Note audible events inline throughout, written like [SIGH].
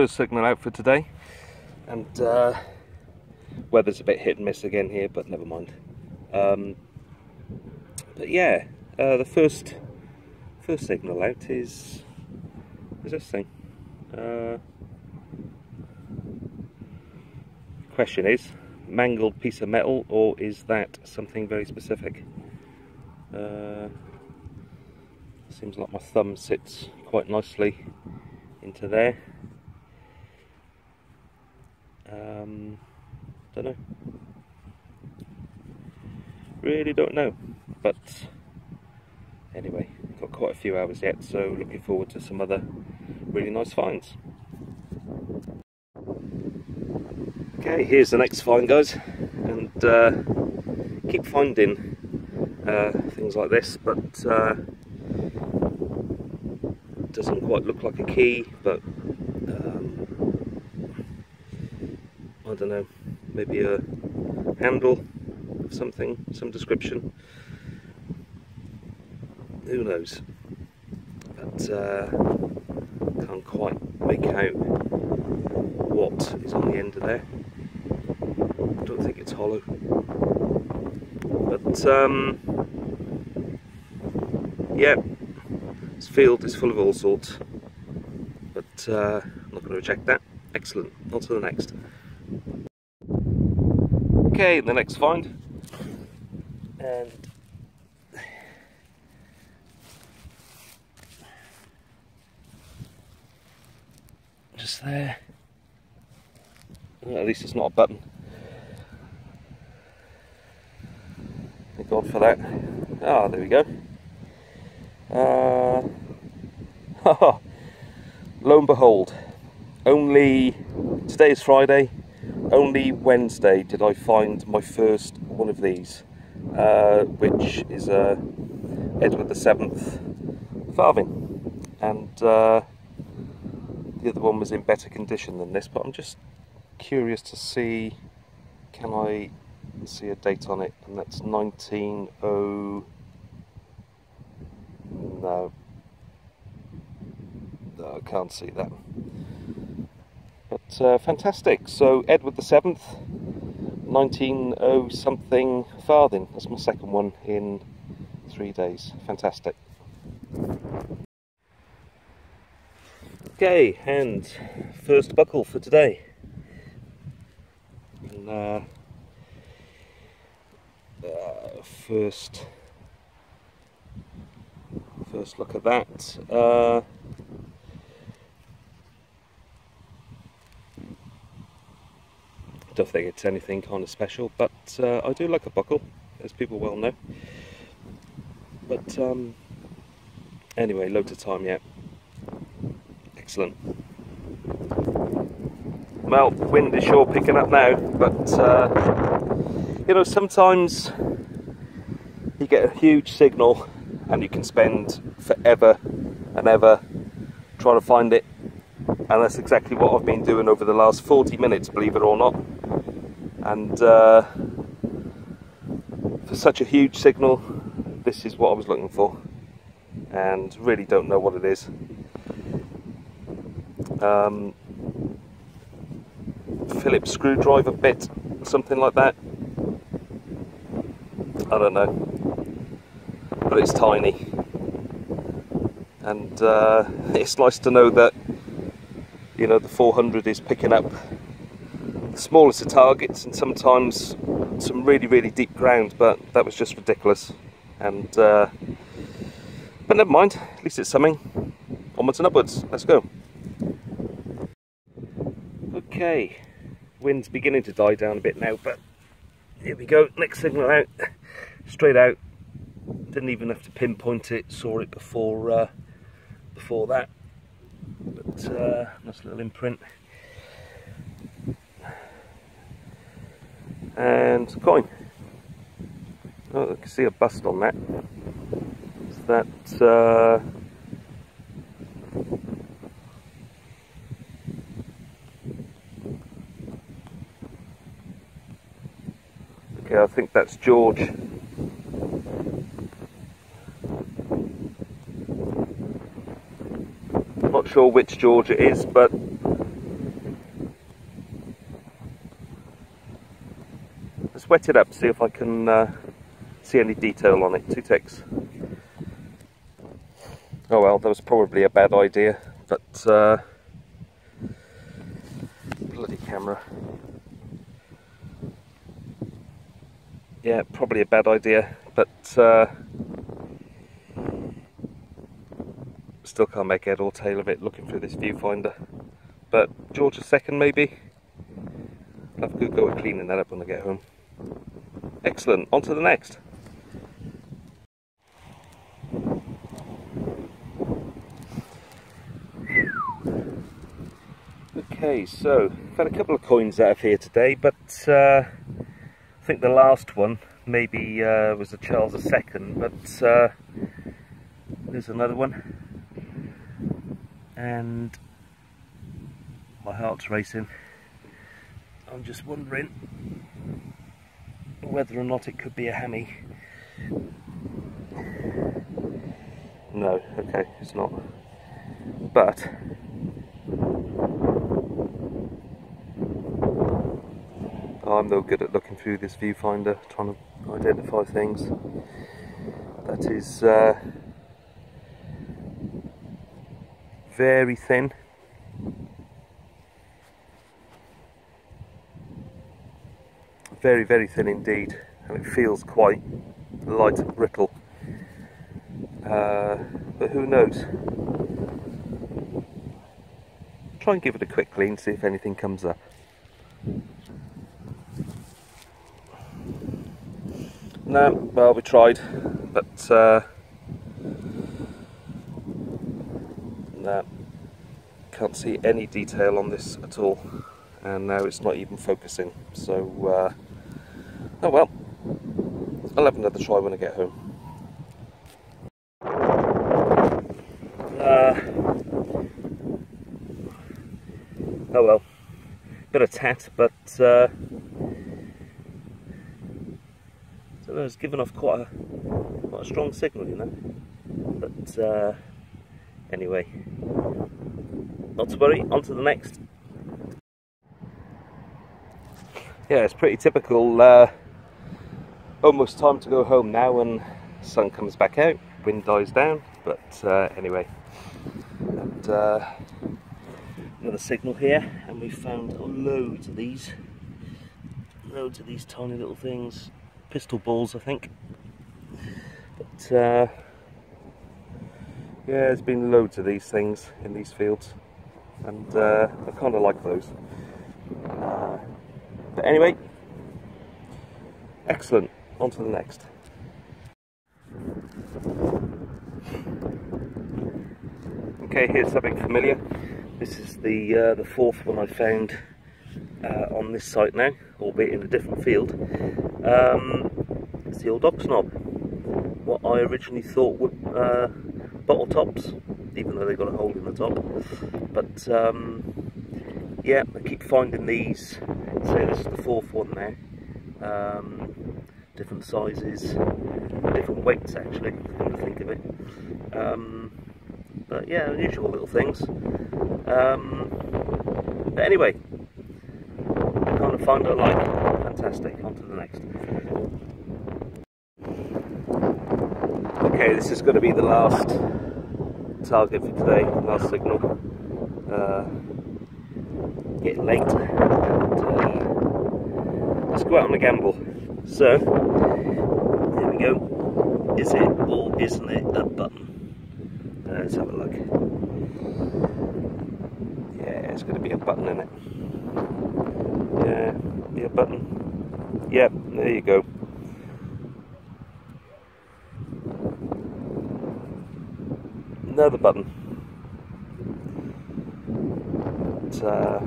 First signal out for today, and uh, weather's a bit hit and miss again here, but never mind. Um, but yeah, uh, the first first signal out is is this thing. Uh, question is, mangled piece of metal, or is that something very specific? Uh, seems like my thumb sits quite nicely into there. Um, don't know. Really don't know. But anyway, got quite a few hours yet, so looking forward to some other really nice finds. Okay, here's the next find, guys, and uh, keep finding uh, things like this, but uh, doesn't quite look like a key, but I don't know, maybe a handle of something, some description. Who knows? But uh, can't quite make out what is on the end of there. I don't think it's hollow. But um, yeah, this field is full of all sorts. But uh, I'm not going to reject that. Excellent. On to the next. Okay, the next find. And just there. Well, at least it's not a button. Thank God for that. Ah, there we go. Uh, [LAUGHS] lo and behold, only today is Friday, only Wednesday did I find my first one of these, uh, which is a Edward the Seventh farthing, and uh, the other one was in better condition than this. But I'm just curious to see, can I see a date on it? And that's 190. No, no, I can't see that. Uh, fantastic. So Edward the Seventh, 1900 something farthing. That's my second one in three days. Fantastic. Okay, and first buckle for today. And, uh, uh, first, first look at that. Don't think it's anything kind of special, but uh, I do like a buckle, as people well know. But um, anyway, loads of time yet. Excellent. Well, wind is sure picking up now, but uh, you know, sometimes you get a huge signal and you can spend forever and ever trying to find it and that's exactly what I've been doing over the last 40 minutes believe it or not and uh, for such a huge signal this is what I was looking for. And really don't know what it is. Um, Phillips screwdriver bit something like that. I don't know. But it's tiny. And uh, [LAUGHS] it's nice to know that you know the 400 is picking up the smallest of targets and sometimes some really really deep ground but that was just ridiculous. And uh, but never mind. At least it's something. Onwards and upwards. Let's go. Okay. Wind's beginning to die down a bit now but here we go. Next signal out. Straight out. Didn't even have to pinpoint it. Saw it before uh, before that. But uh, nice little imprint and coin. Oh, I can see a bust on that. Is that uh, Okay, I think that's George. Not sure which George it is, but wet it up, see if I can uh, see any detail on it. Two ticks. Oh well, that was probably a bad idea, but uh, bloody camera. Yeah, probably a bad idea, but uh, still can't make head or tail of it looking through this viewfinder. But George II maybe? I'll have a good go at cleaning that up when I get home. Excellent, on to the next. Okay, so I've had a couple of coins out of here today, but uh, I think the last one maybe uh, was a Charles II, but uh, there's another one. And my heart's racing. I'm just wondering whether or not it could be a hammy. No, okay, it's not. But I'm no good at looking through this viewfinder, trying to identify things. That is uh, very thin. Very, very thin indeed, and it feels quite light and brittle. Uh, but who knows? Try and give it a quick clean, see if anything comes up. No, well we tried, but uh, no, can't see any detail on this at all, and now it's not even focusing. So, uh, oh well, I'll have another try when I get home. Uh, oh well, bit of tat, but. Uh, So it's given off quite a quite a strong signal, you know. But uh, anyway, not to worry. On to the next. Yeah, it's pretty typical. Uh, almost time to go home now, and sun comes back out, wind dies down. But uh, anyway, and uh, another signal here, and we found loads of these, loads of these tiny little things pistol balls, I think. But uh, yeah, there's been loads of these things in these fields, and uh, I kind of like those. Uh, but anyway, excellent. On to the next. Okay, here's something familiar. This is the uh, the fourth one I found uh, on this site now, albeit in a different field. Um, it's the old ox knob. What I originally thought were uh, bottle tops, even though they've got a hole in the top. But um, yeah, I keep finding these. So this is the fourth one now. Um, different sizes, different weights actually, come to think of it. Um, but yeah, unusual little things. Um, but anyway, kind of find I like. Fantastic. On to the next. Okay, this is going to be the last target for today, last signal. Uh, getting late, and uh, let's go out on a gamble. So, here we go. Is it or isn't it a button? Uh, let's have a look. Yeah, it's going to be a button in it. Yeah, be a button. Yep, there you go. Another button. But, uh,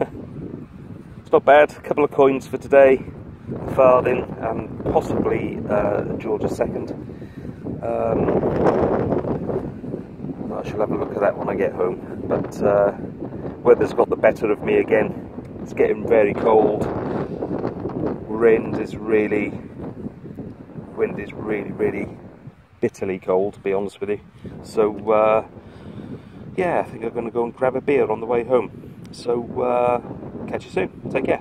[LAUGHS] it's not bad. A couple of coins for today, farthing, and possibly uh, Georgia second. Um, I shall have a look at that when I get home. But uh, weather's got the better of me again. It's getting very cold. Wind is really, wind is really, really bitterly cold, to be honest with you. So, uh, yeah, I think I'm going to go and grab a beer on the way home. So, uh, catch you soon. Take care.